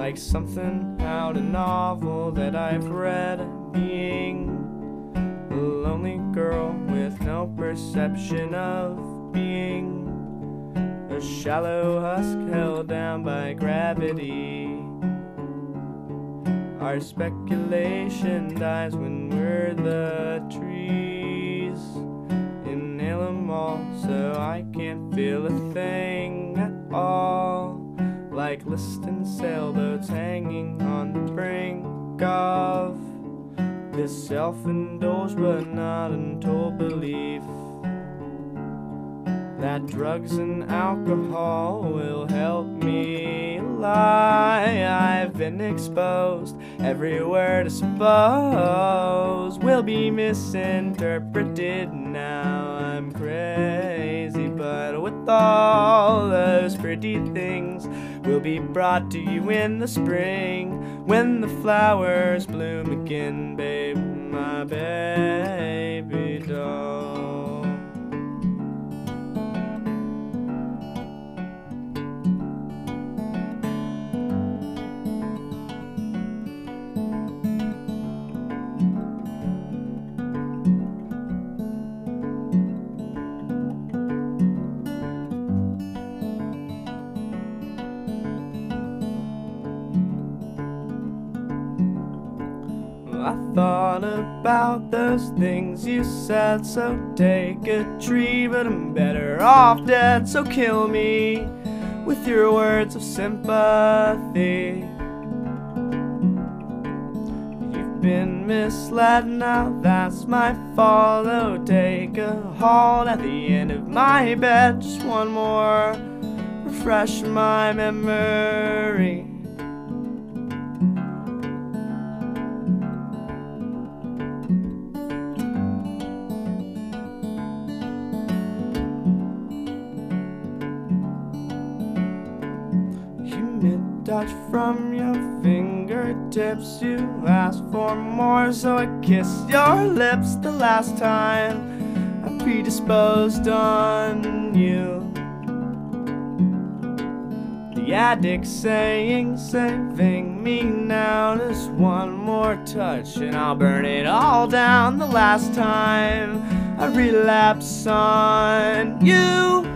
Like something out a novel that I've read. Being a lonely girl with no perception of being a shallow husk held down by gravity. Our speculation dies when we're the trees. Them all so I can't feel a thing at all. Like listing sailboats hanging on the brink of this self indulged but not untold belief that drugs and alcohol will help me lie. I've been exposed every word I suppose will be misinterpreted now. I'm crazy, but with all those pretty things will be brought to you in the spring when the flowers bloom again, babe, my baby I thought about those things you said, so take a tree, but I'm better off dead, so kill me with your words of sympathy. You've been misled, now that's my fault. Oh, take a halt at the end of my bed, just one more, refresh my memory. Humid touch from your fingertips. You asked for more, so I kissed your lips the last time I predisposed on you. The addict saying, saving me now. Just one more touch, and I'll burn it all down the last time I relapse on you.